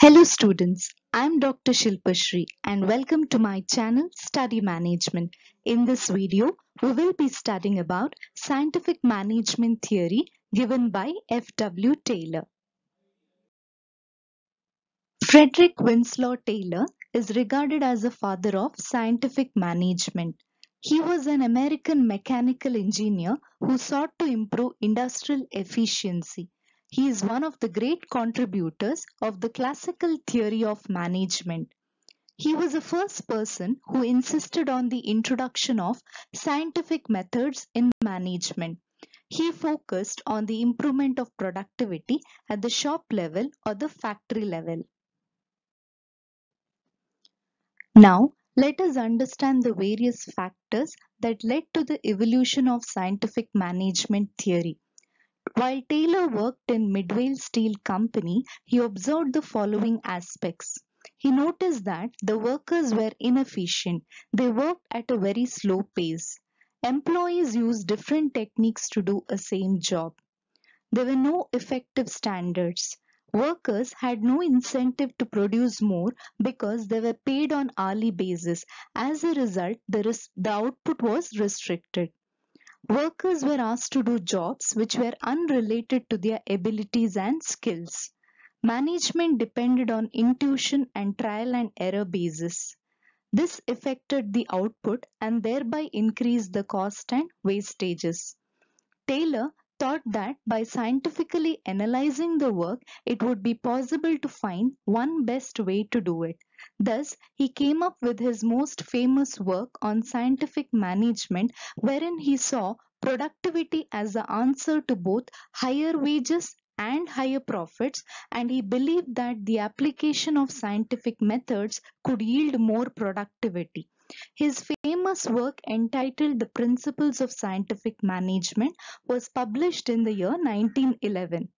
Hello students, I am Dr. Shilpashri and welcome to my channel Study Management. In this video, we will be studying about scientific management theory given by F.W. Taylor. Frederick Winslow Taylor is regarded as the father of scientific management. He was an American mechanical engineer who sought to improve industrial efficiency. He is one of the great contributors of the classical theory of management. He was the first person who insisted on the introduction of scientific methods in management. He focused on the improvement of productivity at the shop level or the factory level. Now, let us understand the various factors that led to the evolution of scientific management theory. While Taylor worked in Midvale Steel Company, he observed the following aspects. He noticed that the workers were inefficient. They worked at a very slow pace. Employees used different techniques to do a same job. There were no effective standards. Workers had no incentive to produce more because they were paid on hourly basis. As a result, the, the output was restricted. Workers were asked to do jobs which were unrelated to their abilities and skills. Management depended on intuition and trial and error basis. This affected the output and thereby increased the cost and wastages. Taylor thought that by scientifically analyzing the work, it would be possible to find one best way to do it. Thus, he came up with his most famous work on scientific management, wherein he saw productivity as the answer to both higher wages and higher profits and he believed that the application of scientific methods could yield more productivity. His famous work entitled The Principles of Scientific Management was published in the year 1911.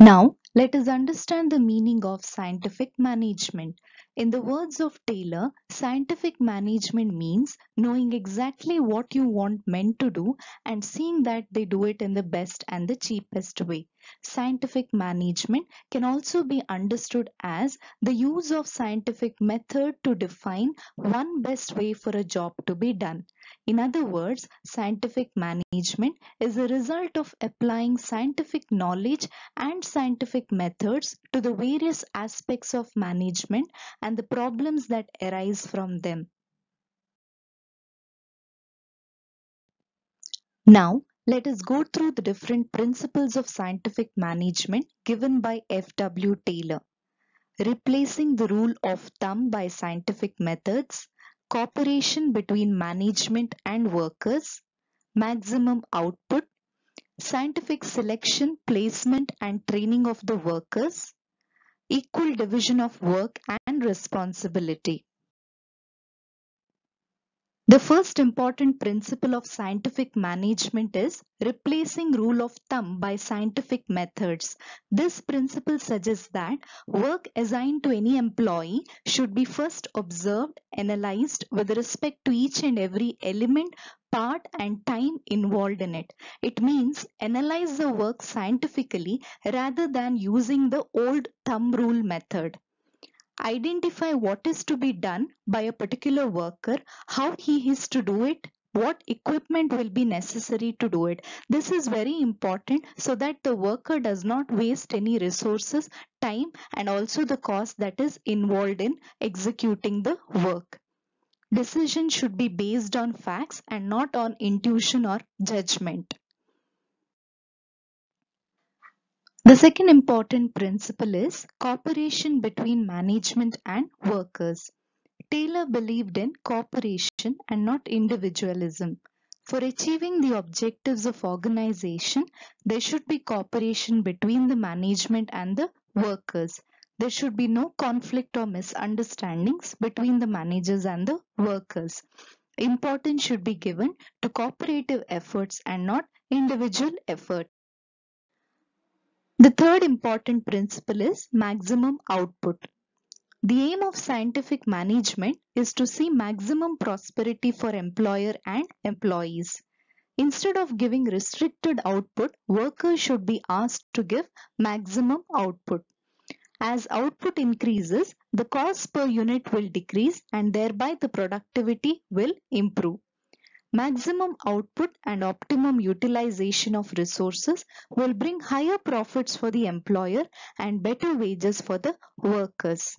Now, let us understand the meaning of scientific management. In the words of Taylor, scientific management means knowing exactly what you want men to do and seeing that they do it in the best and the cheapest way. Scientific management can also be understood as the use of scientific method to define one best way for a job to be done. In other words, scientific management is a result of applying scientific knowledge and scientific methods to the various aspects of management and the problems that arise from them. Now, let us go through the different principles of scientific management given by F.W. Taylor. Replacing the rule of thumb by scientific methods, cooperation between management and workers, maximum output, scientific selection, placement and training of the workers, equal division of work and responsibility. The first important principle of scientific management is replacing rule of thumb by scientific methods. This principle suggests that work assigned to any employee should be first observed, analyzed with respect to each and every element, part and time involved in it. It means analyze the work scientifically rather than using the old thumb rule method identify what is to be done by a particular worker, how he is to do it, what equipment will be necessary to do it. This is very important so that the worker does not waste any resources, time and also the cost that is involved in executing the work. Decision should be based on facts and not on intuition or judgment. The second important principle is cooperation between management and workers. Taylor believed in cooperation and not individualism. For achieving the objectives of organization, there should be cooperation between the management and the workers. There should be no conflict or misunderstandings between the managers and the workers. Importance should be given to cooperative efforts and not individual effort. The third important principle is maximum output. The aim of scientific management is to see maximum prosperity for employer and employees. Instead of giving restricted output, workers should be asked to give maximum output. As output increases, the cost per unit will decrease and thereby the productivity will improve. Maximum output and optimum utilization of resources will bring higher profits for the employer and better wages for the workers.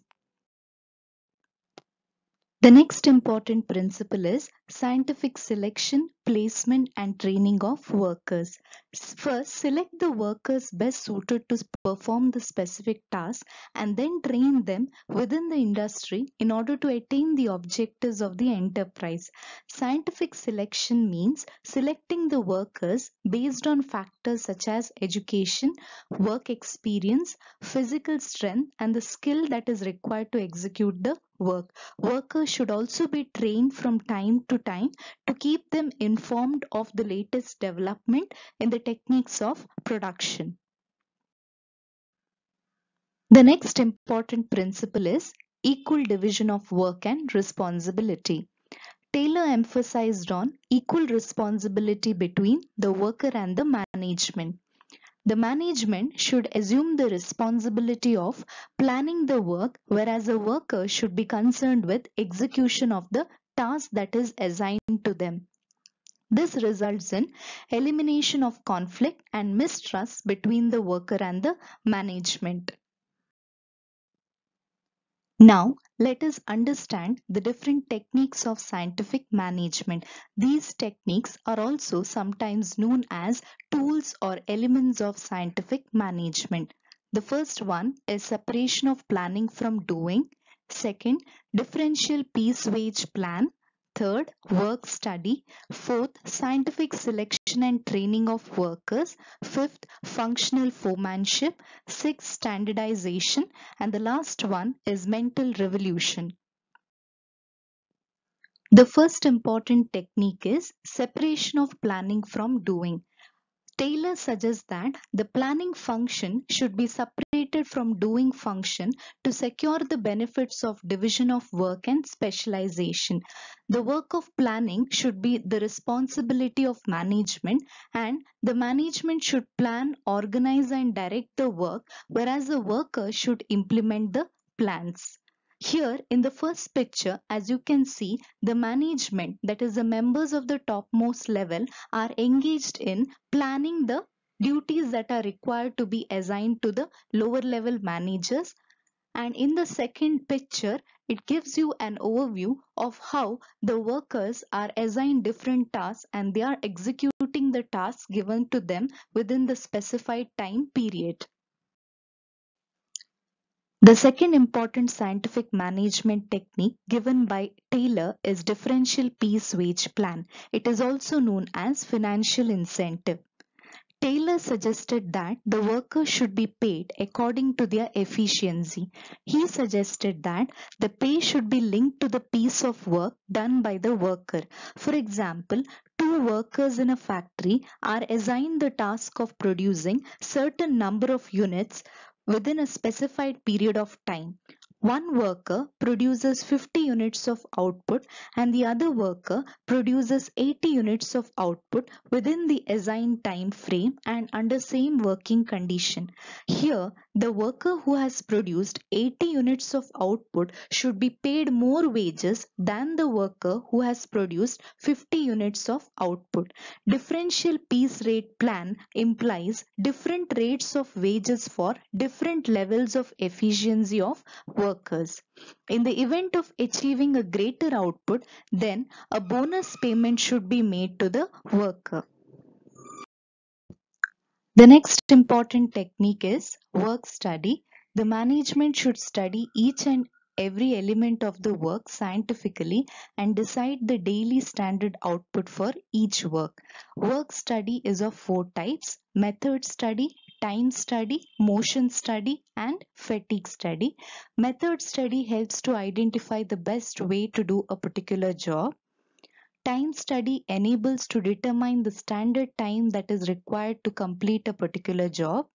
The next important principle is scientific selection, placement and training of workers. First, select the workers best suited to perform the specific task and then train them within the industry in order to attain the objectives of the enterprise. Scientific selection means selecting the workers based on factors such as education, work experience, physical strength and the skill that is required to execute the work. Workers should also be trained from time to time to keep them informed of the latest development in the techniques of production. The next important principle is equal division of work and responsibility. Taylor emphasized on equal responsibility between the worker and the management. The management should assume the responsibility of planning the work whereas a worker should be concerned with execution of the task that is assigned to them. This results in elimination of conflict and mistrust between the worker and the management. Now, let us understand the different techniques of scientific management. These techniques are also sometimes known as tools or elements of scientific management. The first one is separation of planning from doing. Second, differential piece wage plan. Third, work study. Fourth, scientific selection and training of workers. Fifth, functional foremanship. Sixth, standardization. And the last one is mental revolution. The first important technique is separation of planning from doing. Taylor suggests that the planning function should be separated from doing function to secure the benefits of division of work and specialization. The work of planning should be the responsibility of management and the management should plan, organize and direct the work whereas the worker should implement the plans. Here in the first picture, as you can see, the management, that is the members of the topmost level are engaged in planning the duties that are required to be assigned to the lower level managers. And in the second picture, it gives you an overview of how the workers are assigned different tasks and they are executing the tasks given to them within the specified time period. The second important scientific management technique given by Taylor is differential piece wage plan. It is also known as financial incentive. Taylor suggested that the workers should be paid according to their efficiency. He suggested that the pay should be linked to the piece of work done by the worker. For example, two workers in a factory are assigned the task of producing certain number of units within a specified period of time. One worker produces 50 units of output and the other worker produces 80 units of output within the assigned time frame and under same working condition. Here, the worker who has produced 80 units of output should be paid more wages than the worker who has produced 50 units of output. Differential piece rate plan implies different rates of wages for different levels of efficiency of work workers. In the event of achieving a greater output, then a bonus payment should be made to the worker. The next important technique is work study. The management should study each and every element of the work scientifically and decide the daily standard output for each work. Work study is of four types, method study, time study, motion study and fatigue study. Method study helps to identify the best way to do a particular job. Time study enables to determine the standard time that is required to complete a particular job.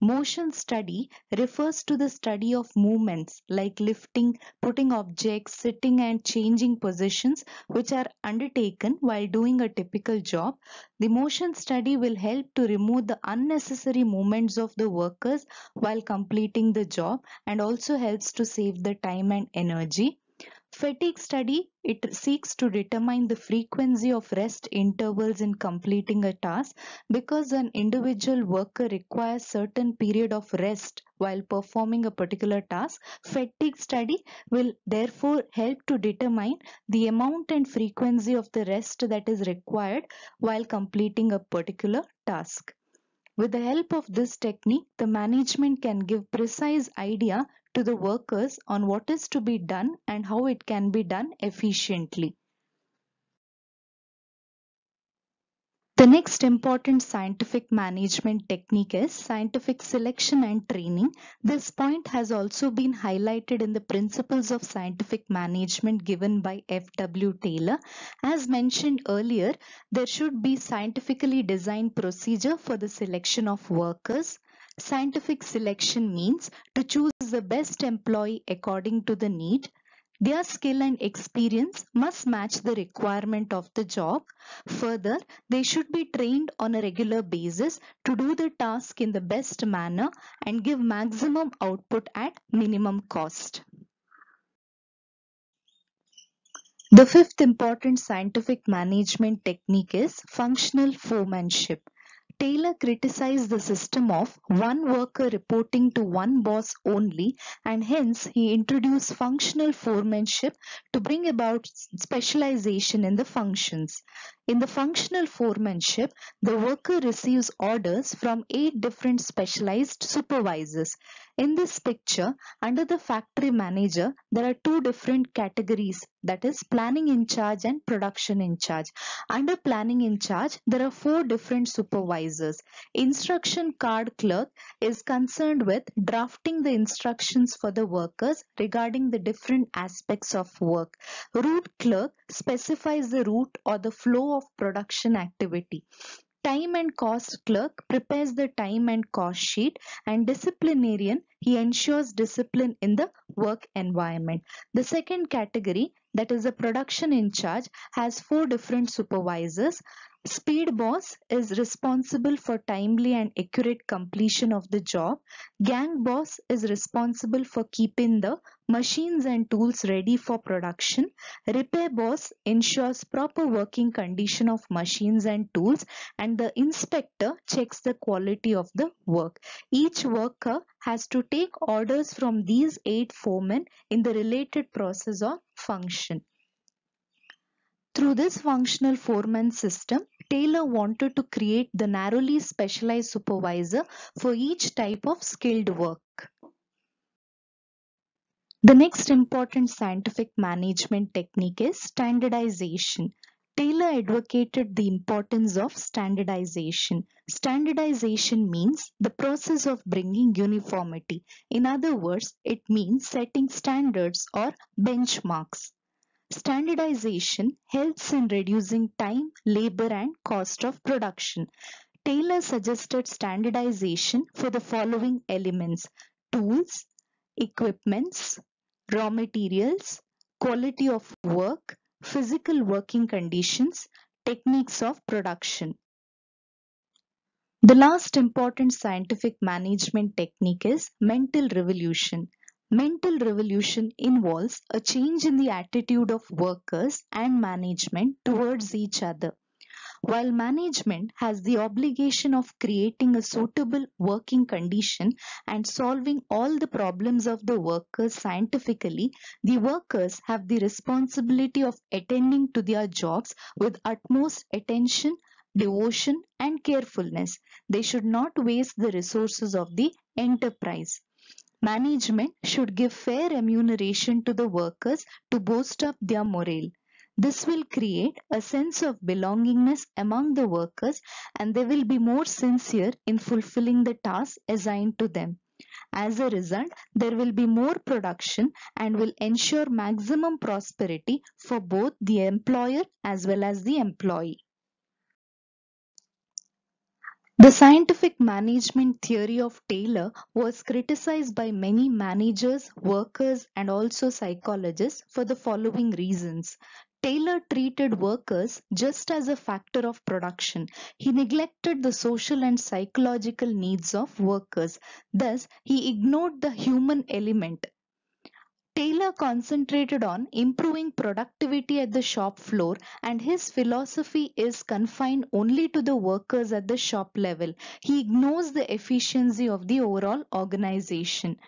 Motion study refers to the study of movements like lifting, putting objects, sitting and changing positions which are undertaken while doing a typical job. The motion study will help to remove the unnecessary movements of the workers while completing the job and also helps to save the time and energy. Fatigue study, it seeks to determine the frequency of rest intervals in completing a task because an individual worker requires certain period of rest while performing a particular task. Fatigue study will therefore help to determine the amount and frequency of the rest that is required while completing a particular task. With the help of this technique, the management can give precise idea to the workers on what is to be done and how it can be done efficiently. The next important scientific management technique is scientific selection and training. This point has also been highlighted in the principles of scientific management given by F.W. Taylor. As mentioned earlier, there should be scientifically designed procedure for the selection of workers. Scientific selection means to choose the best employee according to the need. Their skill and experience must match the requirement of the job. Further, they should be trained on a regular basis to do the task in the best manner and give maximum output at minimum cost. The fifth important scientific management technique is functional foremanship. Taylor criticized the system of one worker reporting to one boss only and hence he introduced functional foremanship to bring about specialization in the functions. In the functional foremanship, the worker receives orders from eight different specialized supervisors. In this picture, under the factory manager, there are two different categories that is planning in charge and production in charge. Under planning in charge, there are four different supervisors. Instruction card clerk is concerned with drafting the instructions for the workers regarding the different aspects of work. Route clerk specifies the route or the flow of production activity. Time and cost clerk prepares the time and cost sheet and disciplinarian he ensures discipline in the work environment. The second category that is a production in charge has four different supervisors Speed boss is responsible for timely and accurate completion of the job. Gang boss is responsible for keeping the machines and tools ready for production. Repair boss ensures proper working condition of machines and tools and the inspector checks the quality of the work. Each worker has to take orders from these eight foremen in the related process or function. Through this functional foreman system, Taylor wanted to create the narrowly specialized supervisor for each type of skilled work. The next important scientific management technique is standardization. Taylor advocated the importance of standardization. Standardization means the process of bringing uniformity. In other words, it means setting standards or benchmarks. Standardization helps in reducing time, labor and cost of production. Taylor suggested standardization for the following elements tools, equipments, raw materials, quality of work, physical working conditions, techniques of production. The last important scientific management technique is mental revolution. Mental revolution involves a change in the attitude of workers and management towards each other. While management has the obligation of creating a suitable working condition and solving all the problems of the workers scientifically, the workers have the responsibility of attending to their jobs with utmost attention, devotion and carefulness. They should not waste the resources of the enterprise. Management should give fair remuneration to the workers to boost up their morale. This will create a sense of belongingness among the workers and they will be more sincere in fulfilling the tasks assigned to them. As a result, there will be more production and will ensure maximum prosperity for both the employer as well as the employee. The scientific management theory of Taylor was criticized by many managers, workers, and also psychologists for the following reasons. Taylor treated workers just as a factor of production. He neglected the social and psychological needs of workers. Thus, he ignored the human element. Taylor concentrated on improving productivity at the shop floor and his philosophy is confined only to the workers at the shop level. He ignores the efficiency of the overall organization.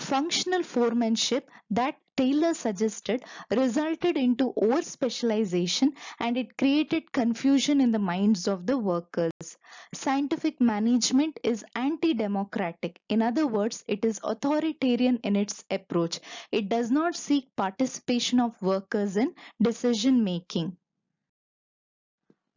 Functional foremanship that Taylor suggested resulted into over specialization and it created confusion in the minds of the workers. Scientific management is anti-democratic. In other words, it is authoritarian in its approach. It does not seek participation of workers in decision making.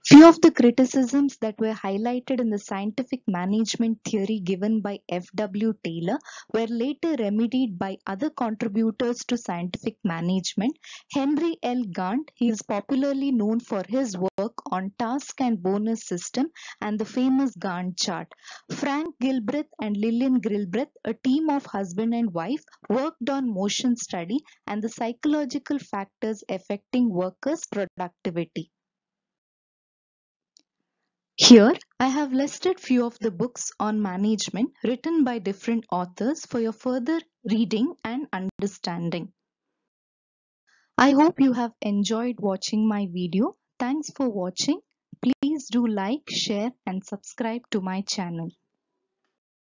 Few of the criticisms that were highlighted in the scientific management theory given by F.W. Taylor were later remedied by other contributors to scientific management. Henry L. Gantt, he is popularly known for his work on task and bonus system and the famous Gantt chart. Frank Gilbreth and Lillian Gilbreth, a team of husband and wife, worked on motion study and the psychological factors affecting workers' productivity. Here, I have listed few of the books on management written by different authors for your further reading and understanding. I hope you have enjoyed watching my video. Thanks for watching. Please do like, share and subscribe to my channel.